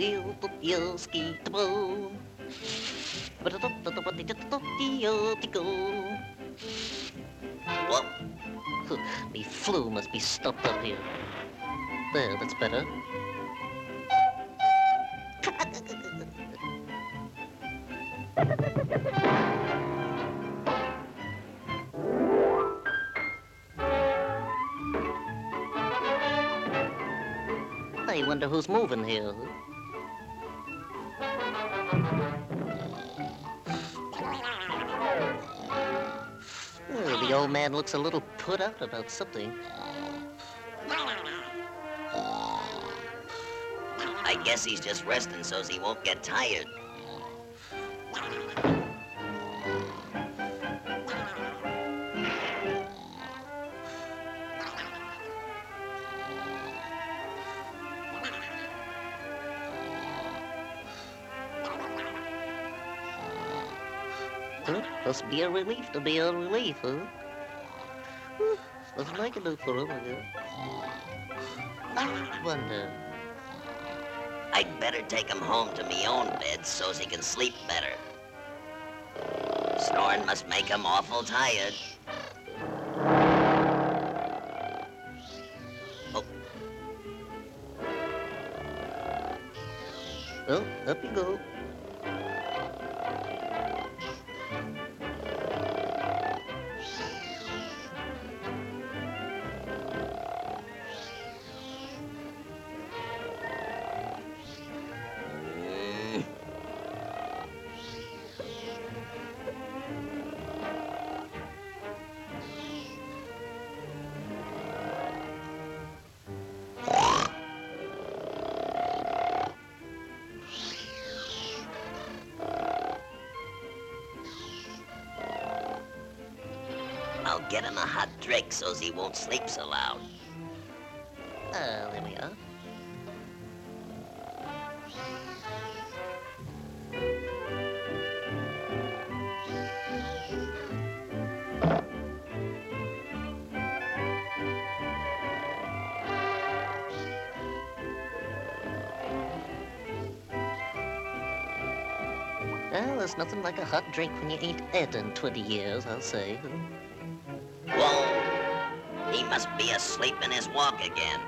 the. Flue must be stopped up here. There, that's better. I wonder who's moving here. Oh, the old man looks a little put out about something. I guess he's just resting so he won't get tired. Huh? Must be a relief to be a relief, huh? Huh, Nothing I can do for him, I wonder. I'd better take him home to me own bed so's he can sleep better. Snoring must make him awful tired. Oh, Well, up you go. I'll get him a hot drink so's he won't sleep so loud. Ah, there we are. Well, there's nothing like a hot drink when you ain't ate in 20 years, I'll say. Whoa! He must be asleep in his walk again.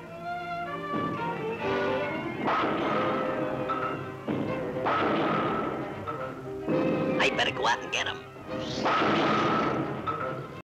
I better go out and get him.